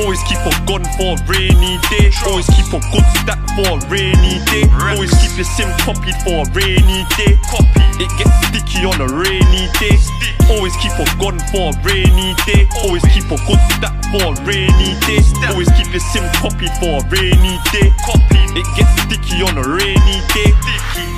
Always keep a gun for a rainy day. Always keep a good stack for a rainy day. Always keep your sim copied for a rainy day. Copy. It gets sticky on a rainy day. Always keep a gun for a rainy day. Always keep a good stack for a rainy day. Always keep your sim copied for a rainy day. Copy. It gets sticky on a rainy day.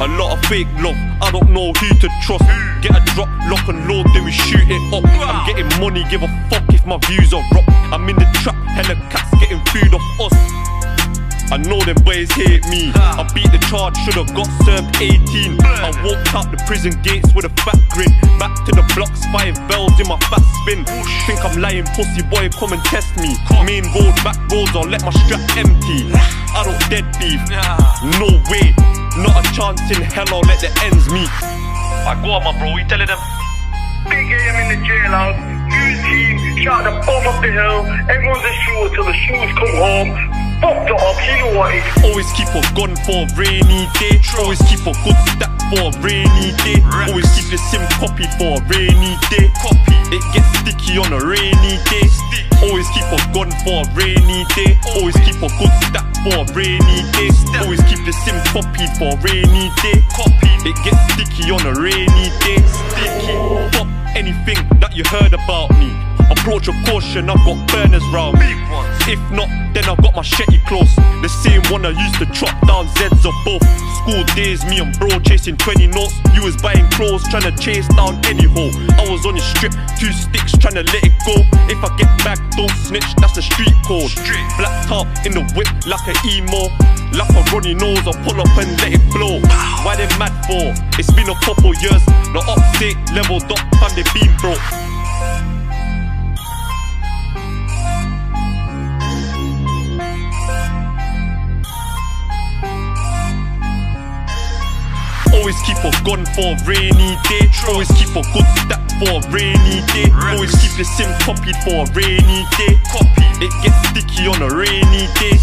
A lot of fake love. I don't know who to trust. Get a drop, lock and load, then we shoot it up. I'm getting money, give a fuck if my views are rock. I'm in the trap, hella cats getting food off us. I know them boys hate me. I beat the charge, should've got served 18. I walked out the prison gates with a fat grin. Back to the blocks, five bells in my fat spin. Think I'm lying, pussy boy, come and test me. Main road, back roads, I'll let my strap empty. I don't dead beef, no way. Not a chance in hell, I'll let the ends meet. I go on, my bro, you telling them? Big AM in the jailhouse. New team, shot the bomb up the hill. Everyone's a shooter till the shoes come home. Fucked up, you know what it is. Always keep a gun for a rainy day. Always keep a good stack for a rainy day. Always keep your sim copied for a rainy day. Copy. It gets sticky on a rainy day. Always keep a gun for a rainy day. Always keep a good stack for a rainy day. Always keep your sim copied for a rainy day. Copy. It gets sticky on a rainy day. Sticky. Fuck anything that you heard about me. Approach with caution, I've got burners round me. If not, then I've got my shetty close. The same one I used to chop down Zeds or both. School days, me and bro chasing 20 notes. You was buying clothes, trying to chase down any hole. I was on your strip, two sticks, trying to let it go. If I get snitch, that's the street code. Black top in the whip like an emo. Like a runny nose, I pull up and let it blow. Why they mad for? It's been a couple years. The upstate leveled up and they been broke. Always keep a gun for a rainy day. Always keep a good stack for a rainy day. Always keep your sim copied for a rainy day. Copy. It gets sticky on a rainy day.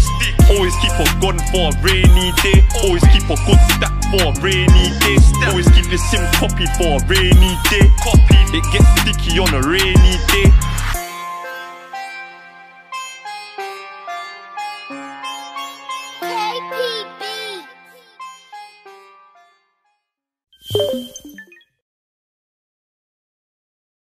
Always keep a gun for a rainy day. Always keep a good stack for a rainy day. Always keep your sim copied for a rainy day. Copy. It gets sticky on a rainy day. KP Beats.